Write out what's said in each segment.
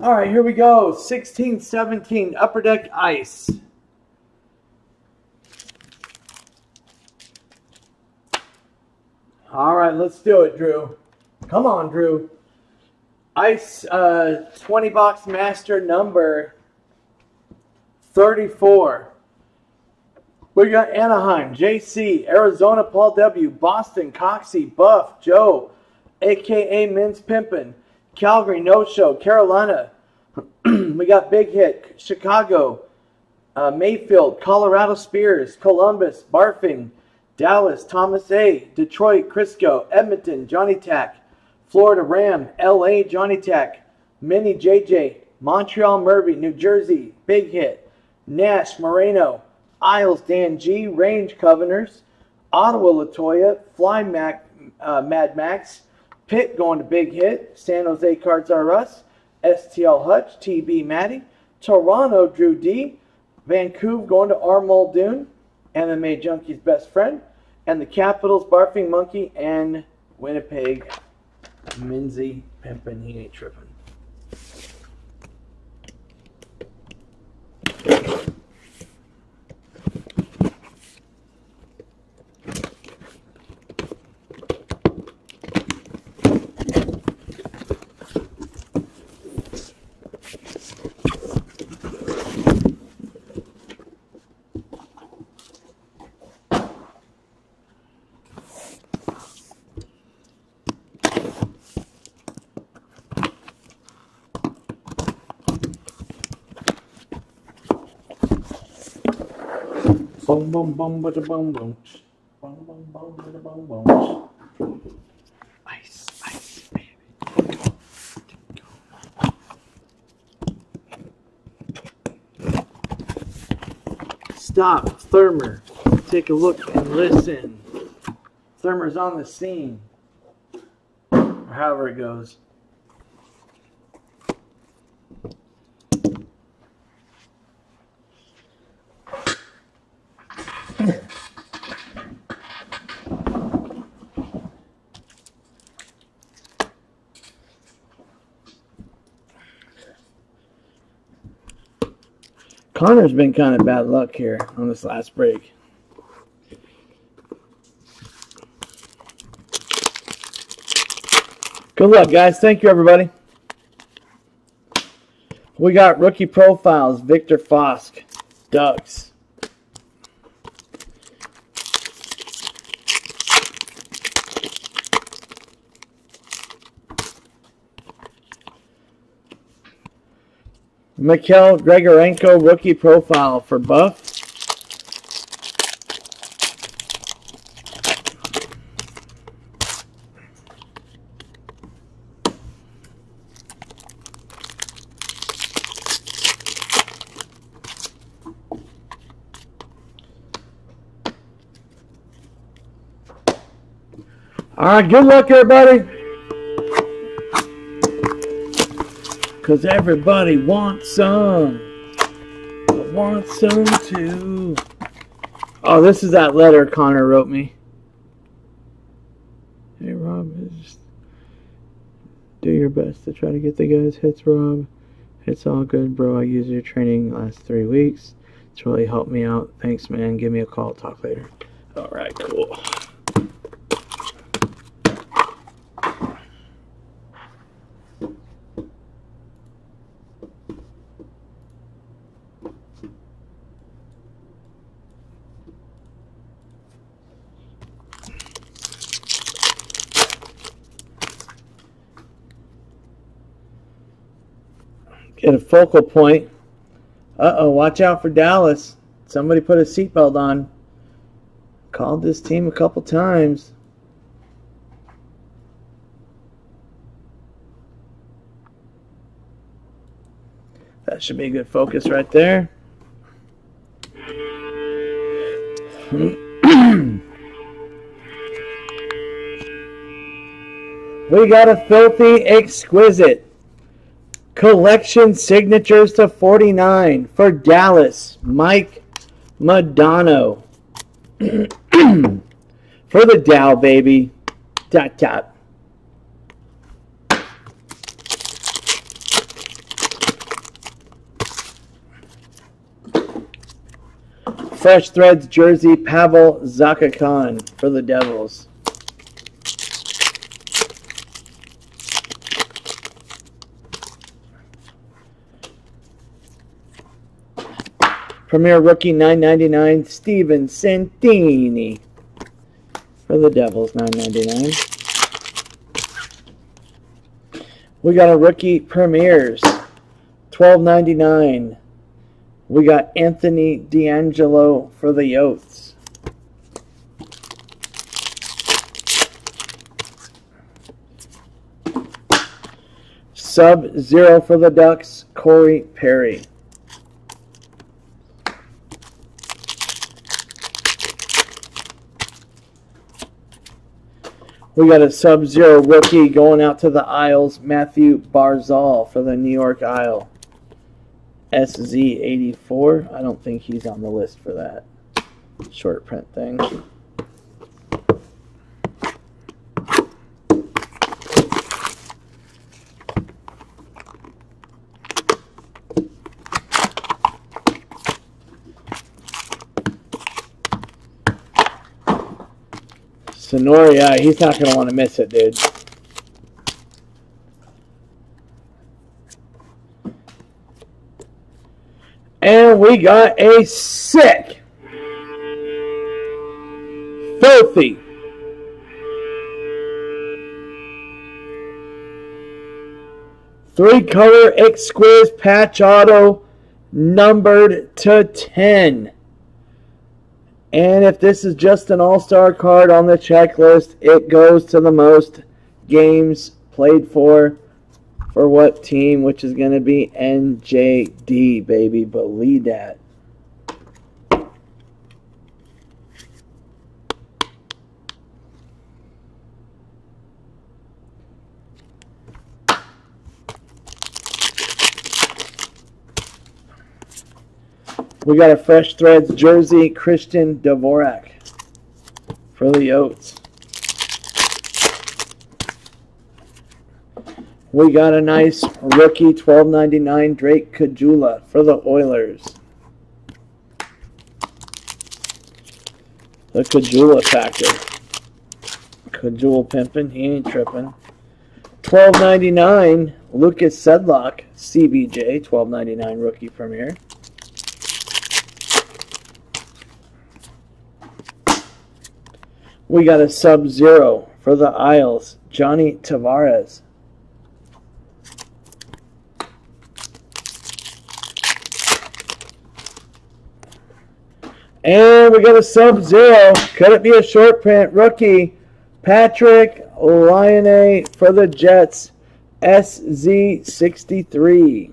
All right, here we go. 16 17 Upper Deck Ice. All right, let's do it, Drew. Come on, Drew. Ice uh, 20 box master number 34. We got Anaheim, JC, Arizona, Paul W, Boston, Coxie, Buff, Joe, aka Min's Pimpin, Calgary, No Show, Carolina. we got Big Hit, Chicago, uh, Mayfield, Colorado Spears, Columbus, Barfing, Dallas, Thomas A, Detroit, Crisco, Edmonton, Johnny Tack, Florida Ram, LA, Johnny Tack, Mini JJ, Montreal, Murphy, New Jersey, Big Hit, Nash, Moreno, Isles, Dan G, Range Coveners, Ottawa, Latoya, Fly Mac, uh, Mad Max, Pitt going to Big Hit, San Jose Cards R Us, STL Hutch, TB Matty, Toronto, Drew D, Vancouver going to R Muldoon, MMA Junkie's best friend, and the Capitals, Barfing Monkey, and Winnipeg, Minzy Pimpin. He ain't tripping. Boom, boom, boom, bada, boom, boom. Boom, boom, boom, boom, boom. Ice, ice, baby. Stop, Thermer. Take a look and listen. Thermer's on the scene. Or however it goes. Connor's been kind of bad luck here on this last break. Good luck, guys. Thank you, everybody. We got rookie profiles Victor Fosk, Ducks. Mikhail Grigorenko rookie profile for Buff. All right, good luck, everybody. Because everybody wants some. I want some too. Oh, this is that letter Connor wrote me. Hey, Rob, just do your best to try to get the guys hits, Rob. It's all good, bro. I used your training last three weeks. It's really helped me out. Thanks, man. Give me a call. Talk later. All right, cool. Get a focal point. Uh oh, watch out for Dallas. Somebody put a seatbelt on. Called this team a couple times. That should be a good focus right there. we got a filthy exquisite Collection signatures to 49 for Dallas, Mike Madonna. for the Dow, baby. Dot, dot. Fresh Threads jersey, Pavel Zakakan for the Devils. Premier rookie 999 Steven Santini for the Devils 999. We got a rookie premieres 1299. We got Anthony DeAngelo for the Yotes. Sub zero for the Ducks, Corey Perry. We got a Sub Zero rookie going out to the Isles, Mathew Barzal for the New York Isle. SZ84. I don't think he's on the list for that short print thing. Sonoria, he's not going to want to miss it, dude. And we got a sick, filthy, three color X squares patch auto numbered to 10. And if this is just an all star card on the checklist, it goes to the most games played for. For what team? Which is going to be NJD, baby. Believe that. We got a Fresh Threads jersey, Christian Dvorak for the Oats. We got a nice rookie 12.99 Drake Caggiula for the Oilers. The Caggiula factor. Caggiula pimping, he ain't tripping. 12.99 Lukas Sedlak CBJ 12.99 rookie premiere. We got a sub zero for the Isles, Johnny Tavares. And we got a sub zero. Could it be a short print rookie? Patrik Laine for the Jets, SZ63.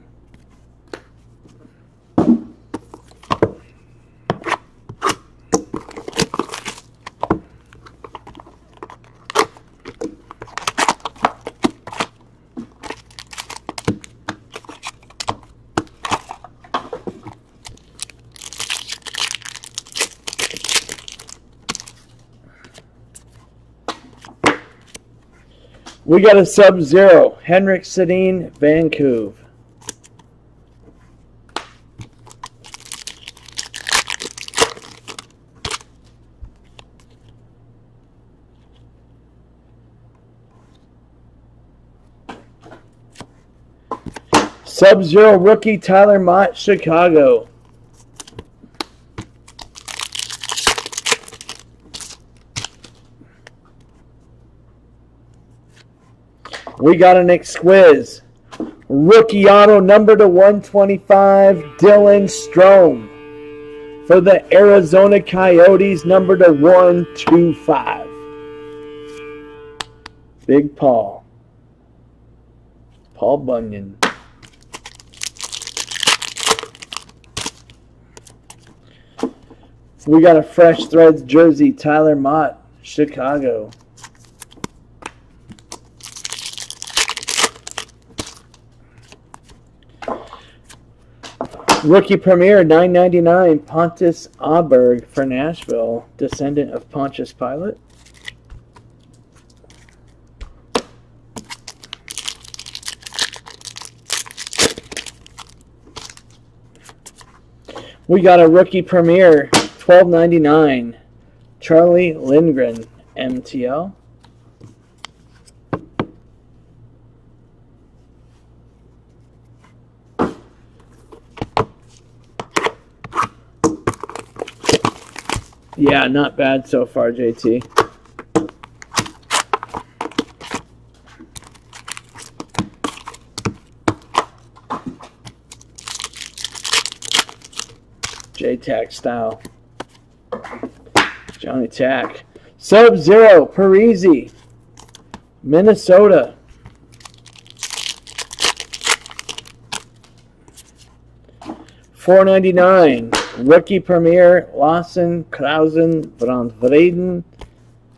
We got a sub zero. Henrik Sedin, Vancouver. Sub Zero rookie Tyler Motte, Chicago. We got an exquiz. Rookie auto number to 125, Dylan Strome. For the Arizona Coyotes, number to 125. Big Paul. Paul Bunyan. We got a Fresh Threads jersey, Tyler Motte, Chicago. Rookie Premier, nine ninety nine. Pontus Aberg for Nashville, descendant of Pontius Pilate. We got a rookie Premier, twelve ninety nine. Charlie Lindgren, MTL. Yeah, not bad so far, JT. J-Tac style. Johnny Tack. Sub Zero, Parisi, Minnesota. Four ninety nine. Rookie Premier Lawson Krausen Van Vreden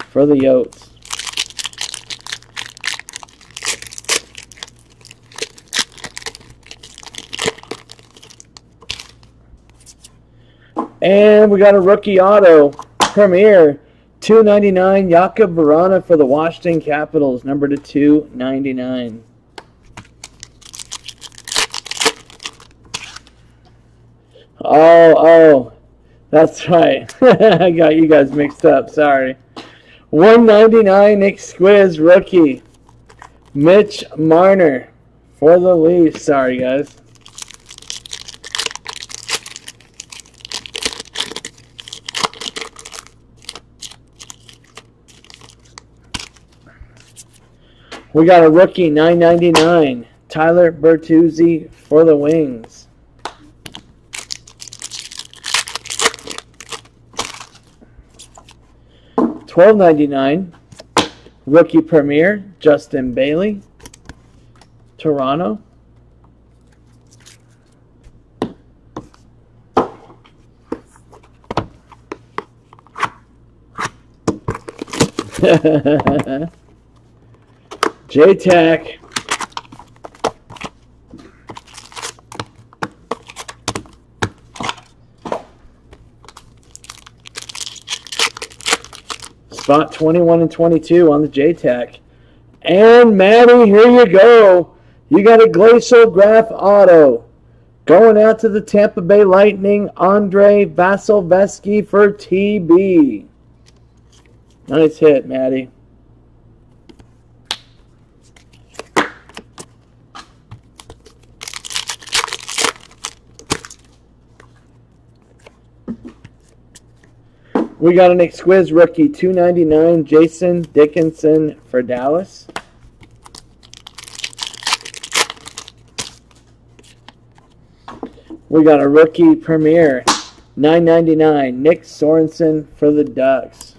for the Yotes. And we got a rookie auto Premier 299 Jakub Vrana for the Washington Capitals, number to 299. Oh, oh, that's right. I got you guys mixed up. Sorry. 199 Nick Squiz rookie. Mitch Marner for the Leafs. Sorry, guys. We got a rookie 999 Tyler Bertuzzi for the Wings. Twelve ninety nine. Rookie Premier Justin Bailey. Toronto. J-Tac. Spot 21 and 22 on the J-Tac. And Maddie, here you go. You got a Glacial Graph Auto. Going out to the Tampa Bay Lightning, Andrei Vasilevskiy for TB. Nice hit, Maddie. We got an Exquiz rookie, 299, Jason Dickinson for Dallas. We got a rookie premier, 999, Nick Sorensen for the Ducks.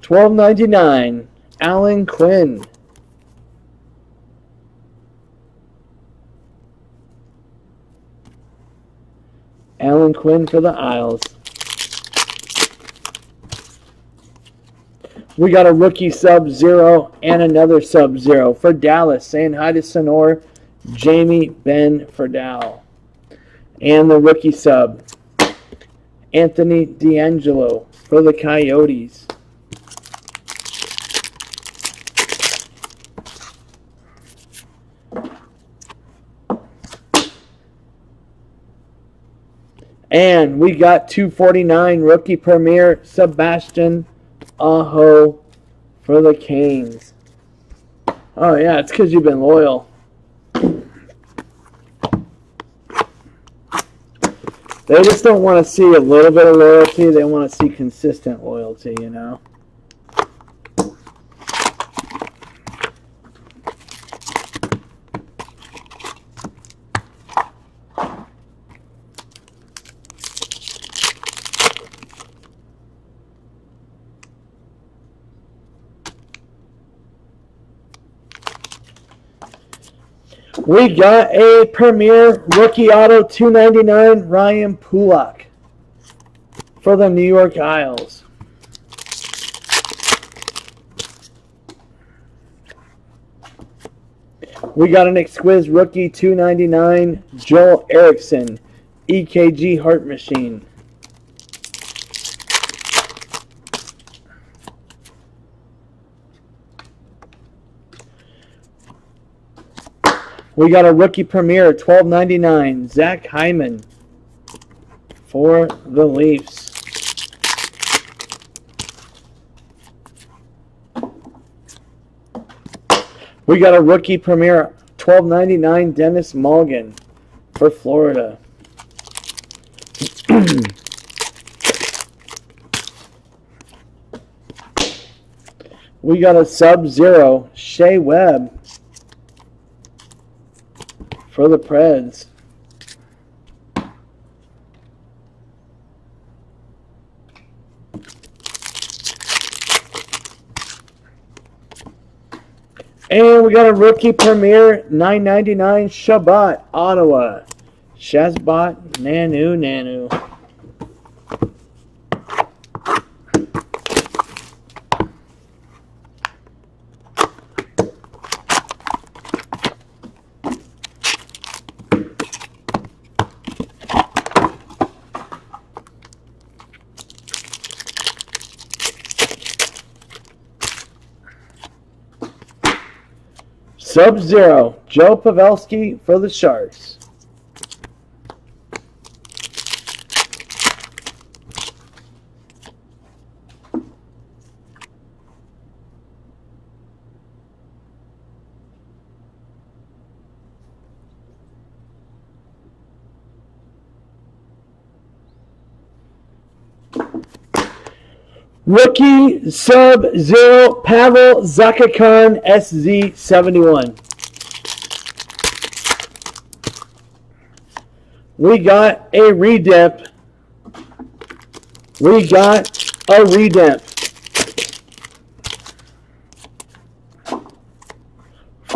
Twelve ninety nine, Alan Quinn. Alan Quinn for the Isles. We got a rookie sub zero and another sub zero for Dallas. Saying hi to Sonor, Jamie Benn for. And the rookie sub, Anthony DeAngelo for the Coyotes. And we got 249 rookie premier Sebastian Aho for the Canes. Oh, yeah, it's because you've been loyal. They just don't want to see a little bit of loyalty. They want to see consistent loyalty, you know? We got a Premier Rookie Auto 299 Ryan Pulock for the New York Isles. We got an Exquiz Rookie 299 Joel Eriksson EKG Heart Machine. We got a rookie premiere, twelve ninety nine. Zach Hyman for the Leafs. We got a rookie premiere, twelve ninety nine. Dennis Mulligan for Florida. we got a sub zero Shea Webb for the Preds. And we got a rookie premiere, 9.99 Chabot, Ottawa. Shazbot, Nanu, Nanu. Sub Zero, Joe Pavelski for the Sharks. Rookie Sub Zero Pavel Zakakhan SZ71. We got a redemp. We got a redemp.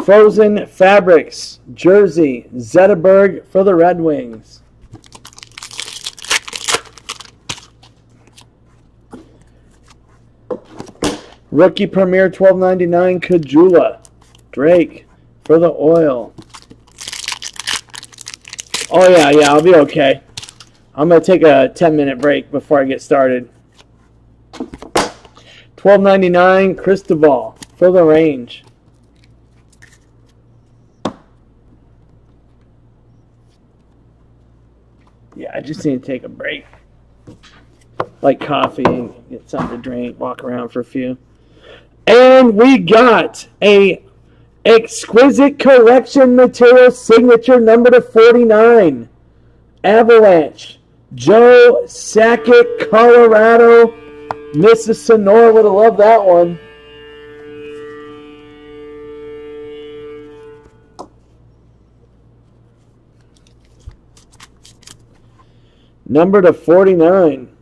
Frozen Fabrics Jersey Zetterberg for the Red Wings. Rookie Premier 1299 Caggiula. Drake for the oil. Oh yeah, yeah, I'll be okay. I'm gonna take a 10 minute break before I get started. 1299 Cristoval for the range. Yeah, I just need to take a break. Like coffee, get something to drink, walk around for a few. And we got a exquisite collection material signature number to 49. Avalanche. Joe Sakic, Colorado. Mrs. Sonora would have loved that one. Number to 49.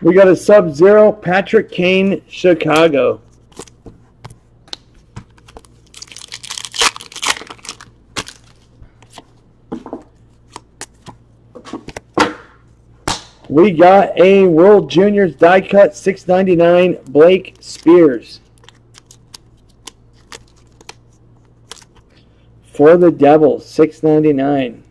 We got a Sub Zero Patrick Kane Chicago. We got a World Juniors die cut 699 Blake Speers. For the Devils 699.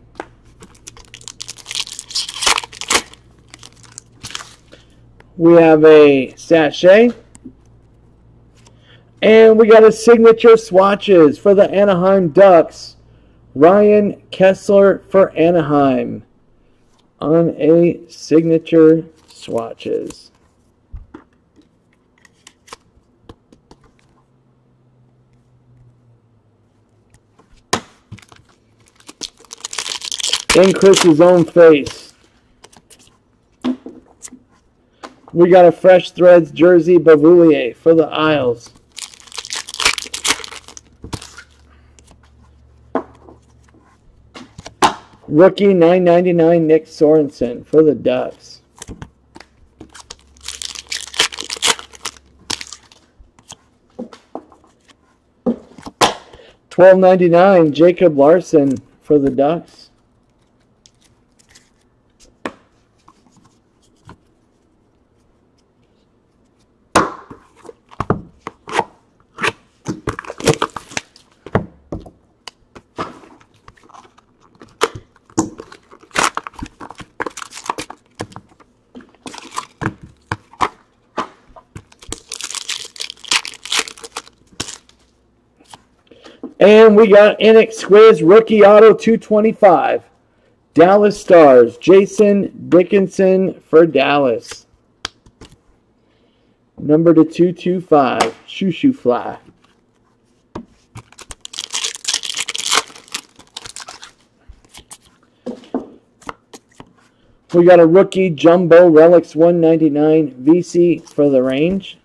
We have a sachet. And we got a signature swatches for the Anaheim Ducks. Ryan Kesler for Anaheim on a signature swatches. In Chris's own face. We got a Fresh Threads jersey Beauvillier for the Isles. Rookie 999 Nick Sorensen for the Ducks. Twelve ninety nine, Jacob Larsson for the Ducks. And we got NX Squiz Rookie Auto 225. Dallas Stars. Jason Dickinson for Dallas. Number to 225. Shoo Shoo Fly. We got a rookie Jumbo Relics 199 VC for the range.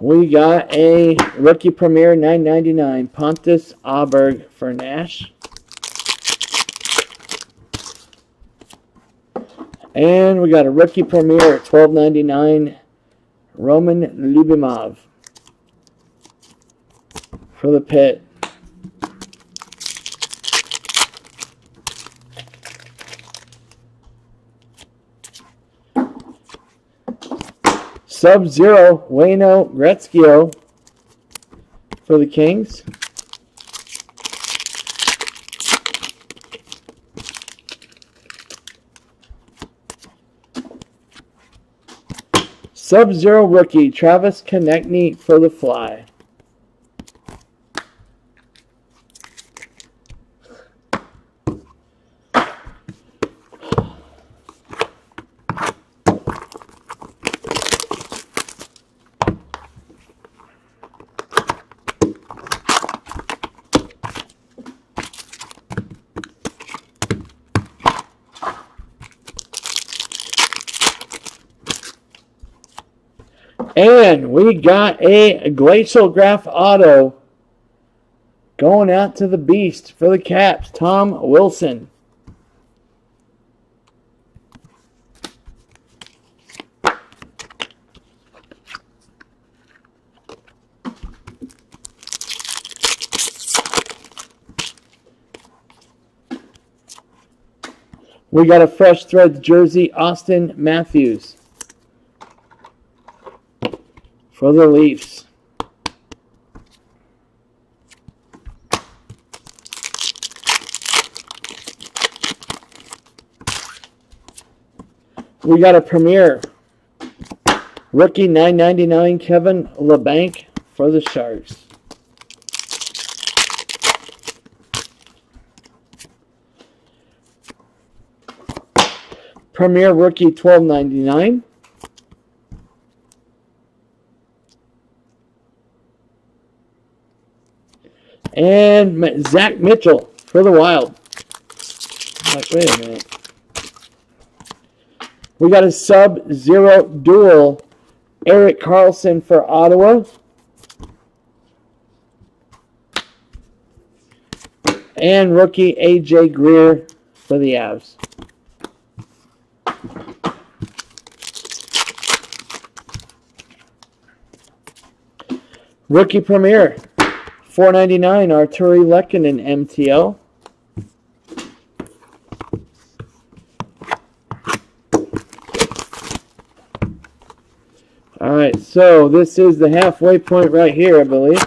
We got a rookie premier 999 Pontus Aberg for Nash. And we got a rookie premier 1299 Roman Lyubimov for the pit. Sub Zero Wayno Gretzky for the Kings. Sub Zero rookie Travis Konecny for the Fly. And we got a Glacial Graph Auto going out to the Beast for the Caps, Tom Wilson. We got a fresh threads jersey, Auston Matthews. For the Leafs. We got a premiere. Rookie 999 Kevin Labanc for the Sharks. Premier rookie 1299 And Zach Mitchell for the Wild. Like, wait a minute. We got a sub zero duel. Erik Karlsson for Ottawa. And rookie AJ Greer for the Avs. Rookie Premier 499 Artturi Lehkonen MTL. All right, so this is the halfway point right here, I believe.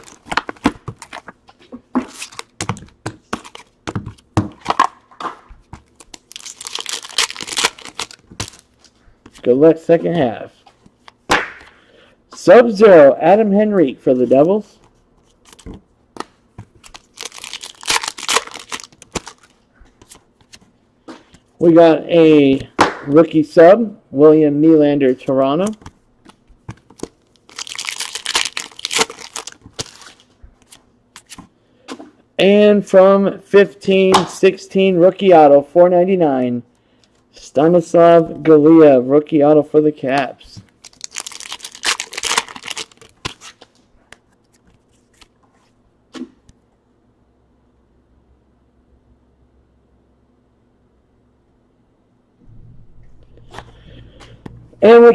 Good luck second half. Sub-Zero, Adam Henrique for the Devils. We got a rookie sub, William Nylander, Toronto. And from 15 16 rookie auto, 499 Stanislav Galia, rookie auto for the Caps.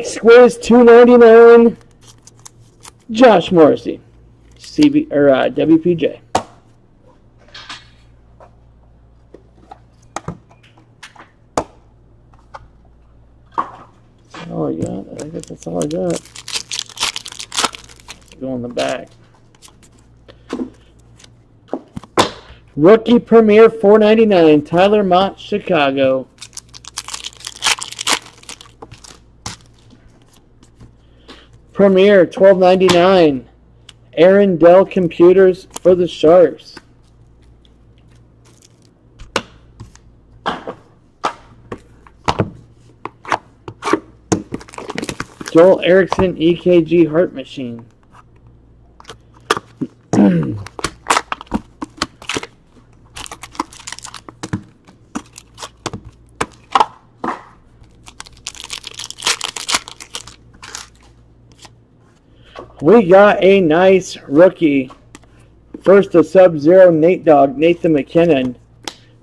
Squares 299. Josh Morrissey, CB or uh, WPJ. all I got. I guess that's all I got. Go on the back. Rookie Premier 499, Tyler Motte, Chicago. Premier 1299, Aaron Dell Computers for the Sharks. Joel Eriksson EKG Heart Machine. We got a nice rookie. First a Sub-Zero Nate Dog, Nathan MacKinnon.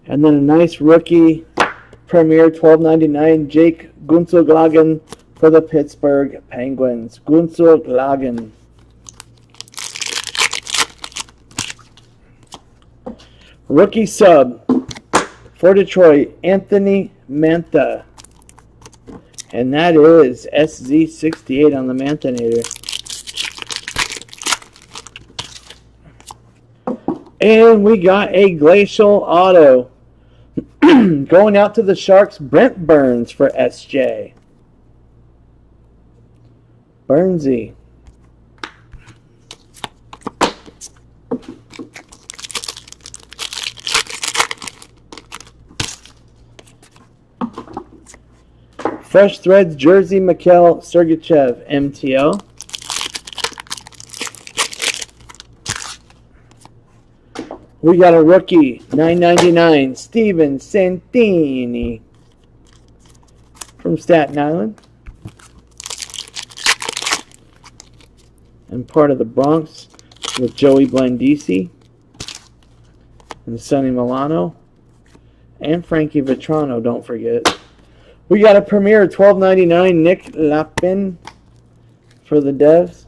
And then a nice rookie Premier 1299 Jake Gunzelglagen for the Pittsburgh Penguins. Guentzel Rookie sub for Detroit, Anthony Mantha. And that is SZ68 on the Manthanator. And we got a Glacial Auto. Going out to the Sharks, Brent Burns for SJ. Burnsy. Fresh Threads Jersey Mikhail Sergachev MTL. We got a rookie, 9.99, Steven Santini from Staten Island. and part of the Bronx with Joey Blandisi and Sonny Milano and Frankie Vatrano, don't forget. We got a premiere, twelve ninety nine. Nick Lappin for the devs.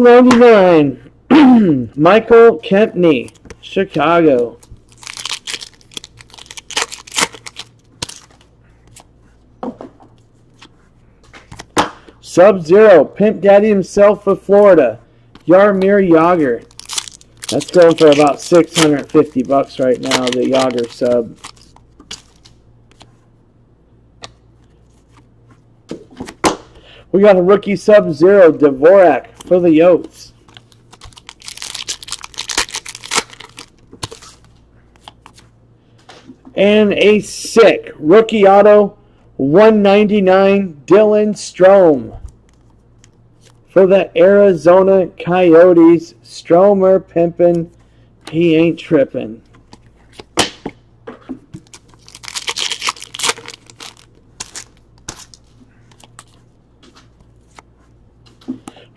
Twelve ninety nine. Michael Kempny, Chicago. Sub Zero, Pimp Daddy himself for Florida, Jaromir Jagr. That's going for about 650 bucks right now, the Yager sub. We got a rookie sub zero, Dvorak for the Yotes. And a sick rookie auto, 199, Dylan Strome. For the Arizona Coyotes, Stromer pimpin', he ain't trippin'.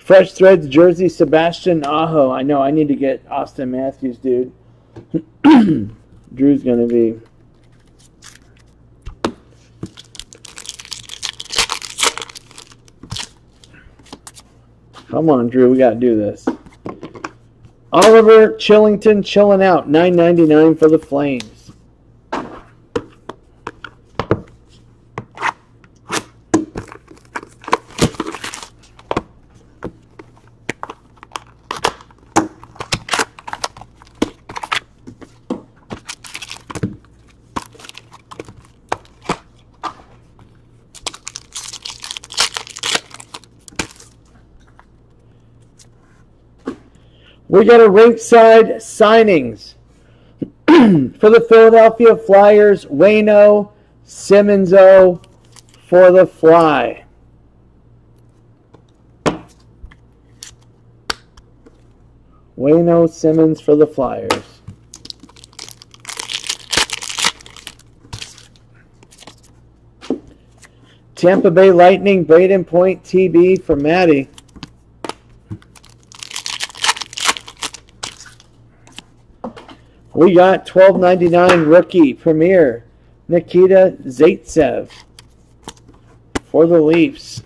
Fresh Threads jersey, Sebastian Aho. I know I need to get Auston Matthews, dude. Drew's gonna be. Come on, Drew. We gotta do this. Oliver Chillington chilling out. Nine ninety nine for the Flames. We got a ringside signings for the Philadelphia Flyers, Wayno Simmonso for the Fly. Wayno Simmons for the Flyers. Tampa Bay Lightning, Brayden Point, TB for Maddie. We got twelve ninety nine rookie premier Nikita Zaitsev for the Leafs.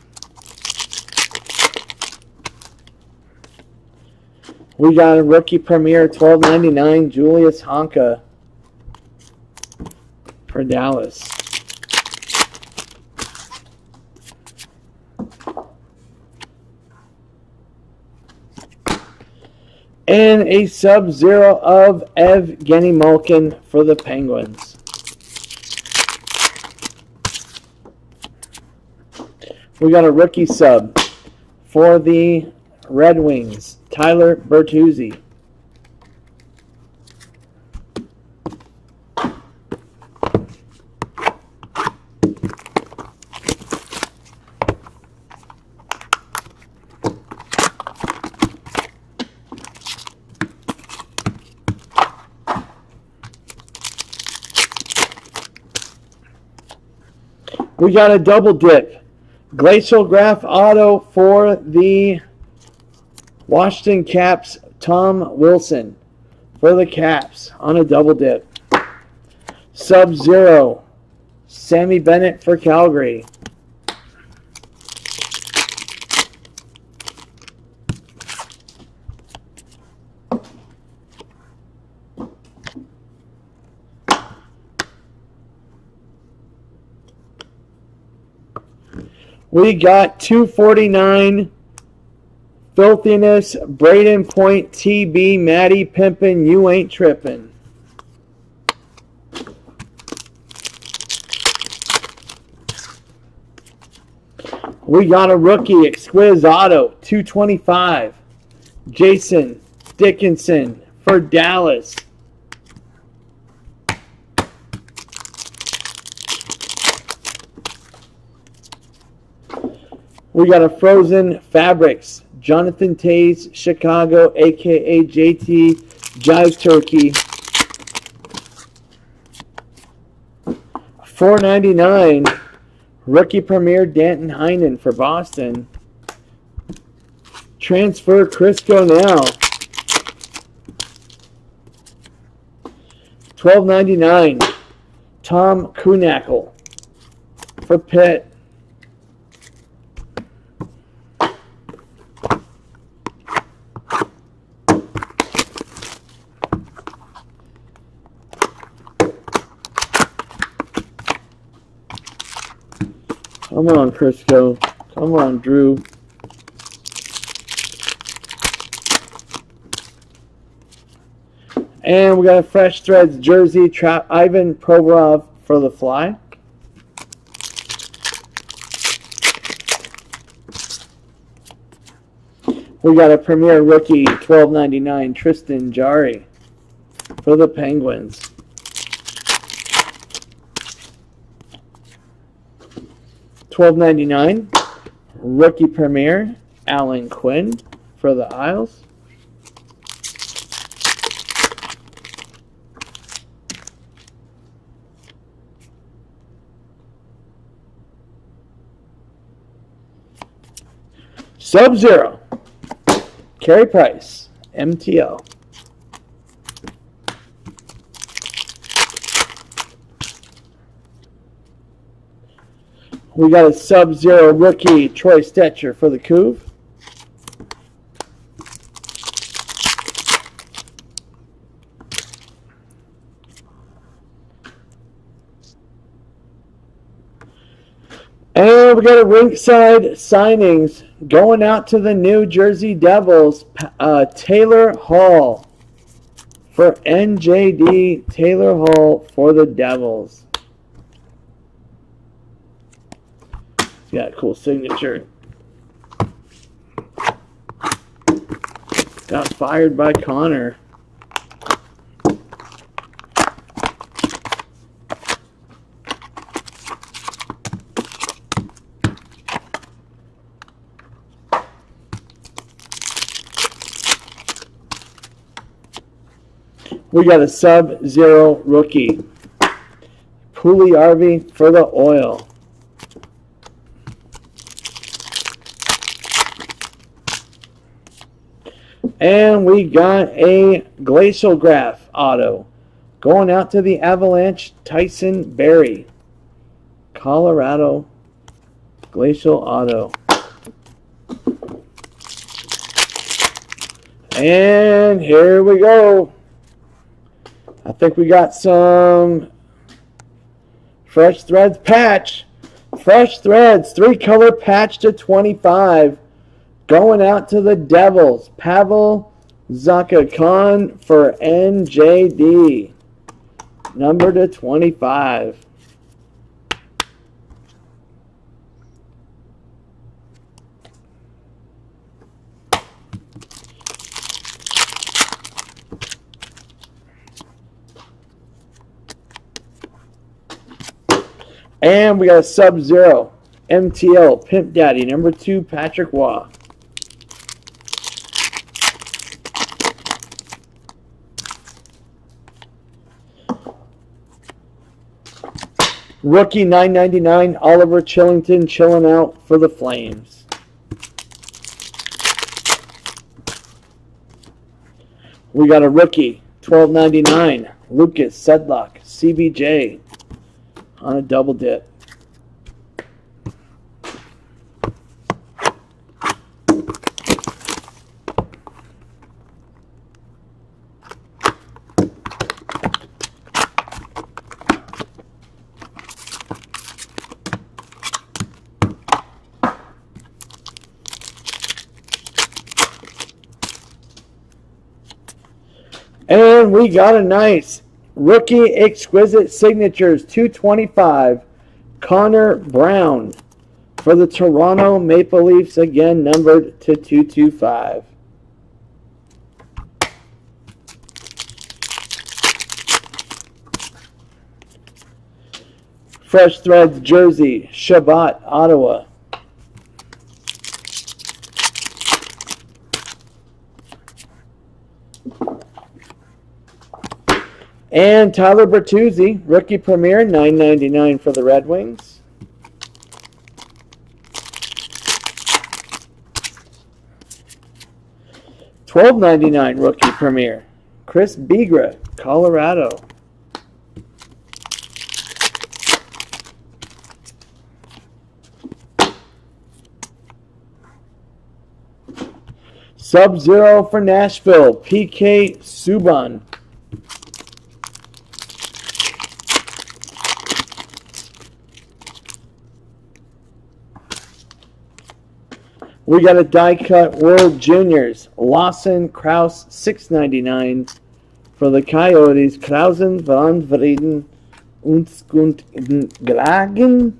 We got a rookie premier twelve ninety nine Julius Honka for Dallas. And a sub zero of Evgeny Malkin for the Penguins. We got a rookie sub for the Red Wings, Tyler Bertuzzi. Got a double dip. Glacial Graph Auto for the Washington Caps, Tom Wilson for the Caps on a double dip. Sub Zero, Sammy Bennett for Calgary. We got 249 Filthiness, Brayden Point, TB, Maddie Pimpin, You Ain't Trippin'. We got a rookie, Exquiz Auto, 225. Jason Dickinson for Dallas. We got a Frozen Fabrics, Jonathan Toews, Chicago, aka JT Jive Turkey. Four ninety nine, rookie premier Danton Heinen for Boston. Transfer Crisco now. Twelve ninety nine, Tom Kuhnhackl for Pitt. Come on, Crisco. Come on, Drew. And we got a Fresh Threads jersey, Ivan Provorov for the fly. We got a Premier Rookie, twelve ninety nine, Tristan Jarry for the Penguins. Twelve ninety nine, Rookie Premier, Alan Quine for the Isles. Sub Zero, Carey Price, MTL. We got a Sub Zero rookie, Troy Stecher for the Couve. And we got a rinkside signings going out to the New Jersey Devils. Uh, Taylor Hall for NJD. Taylor Hall for the Devils. He's got a cool signature. Got fired by Connor. We got a Sub Zero rookie. Puljujarvi for the oil. And we got a Glacial Graph auto. Going out to the Avalanche, Tyson Barrie. Colorado Glacial Auto. And here we go. I think we got some Fresh Threads patch. Fresh Threads, three color patch to 25. Going out to the Devils. Pavel Zakuchkin for NJD. Number to 25. And we got a Sub Zero MTL Pimp Daddy number two Patrick Waugh. Rookie 999 Oliver Chillington chilling out for the Flames. We got a rookie 1299 Lukas Sedlak CBJ on a double dip. Got a nice rookie exquisite signatures 225 Connor Brown for the Toronto Maple Leafs again numbered to 225. Fresh Threads jersey, Chabot, Ottawa. And Tyler Bertuzzi, rookie premier, nine ninety nine for the Red Wings. Twelve ninety nine rookie premier, Chris Bigras, Colorado. Sub Zero for Nashville, PK Subban. We got a die cut World Juniors. Lawson Crouse, 699 for the Coyotes. Krausen van Vrienden und Glagen.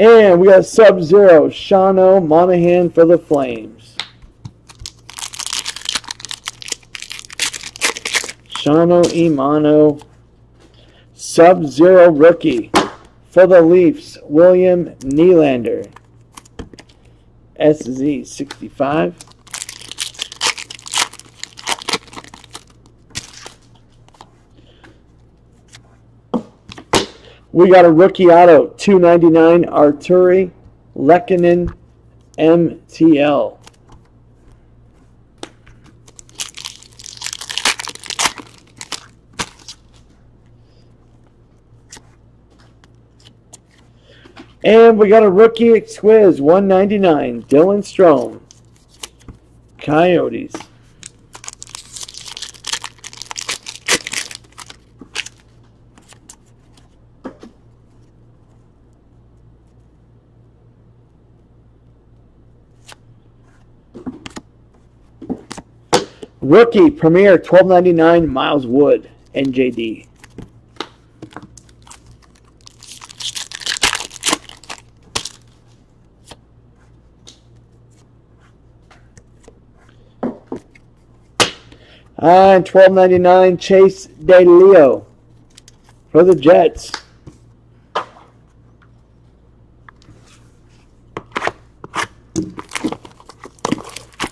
And we got Sub Zero, Sean Monahan for the Flames. Shano Imano, Sub Zero rookie for the Leafs, William Nylander. SZ65. We got a rookie auto, 299 Artturi Lehkonen MTL. And we got a rookie exquiz, 199 Dylan Strome. Coyotes. rookie premier 12.99 Miles Wood NJD. And 12.99 Chase De Leo for the Jets.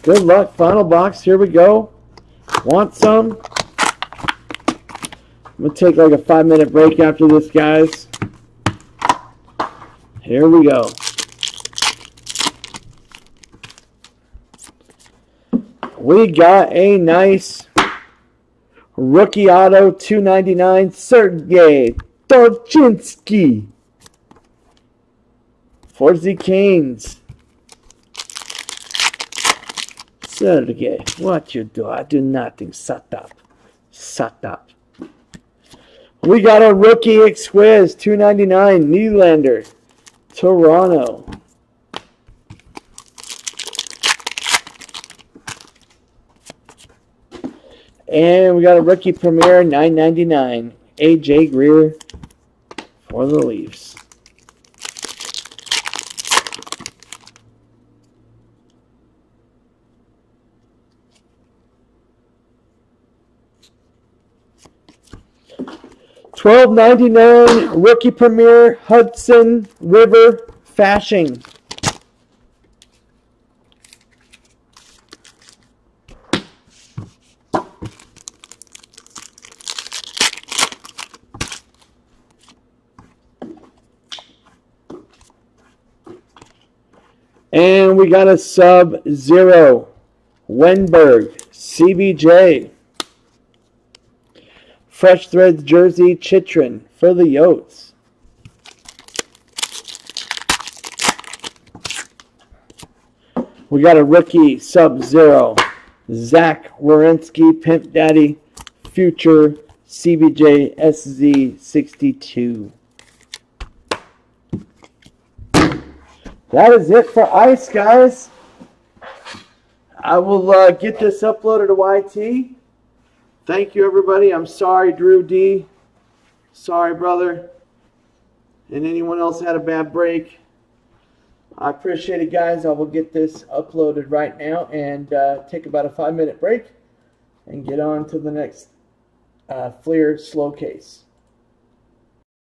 Good luck, final box. Here we go. Want some? I'm gonna take like a five minute break after this, guys. Here we go. We got a nice rookie auto 299 Sergey Tolchinsky for the Canes. Sergey, what you do? I do nothing. Shut up. Shut up. We got a rookie X Exquiz 299 Nylander Toronto. And we got a rookie premiere, 9.99. AJ Greer for the Leafs. Twelve ninety nine rookie premiere Hudson River Fasching. And we got a sub zero. Wennberg, CBJ. Fresh Threads jersey, Chitrin for the Yotes. We got a rookie sub zero. Zach Werenski, Pimp Daddy, Future CBJ SZ62. that is it for ice, guys. I will uh, get this uploaded to YT. Thank you, everybody. I'm sorry, Drew D. Sorry, brother. And anyone else had a bad break. I appreciate it, guys. I will get this uploaded right now and uh, take about a five minute break and get on to the next uh, Fleer slow case.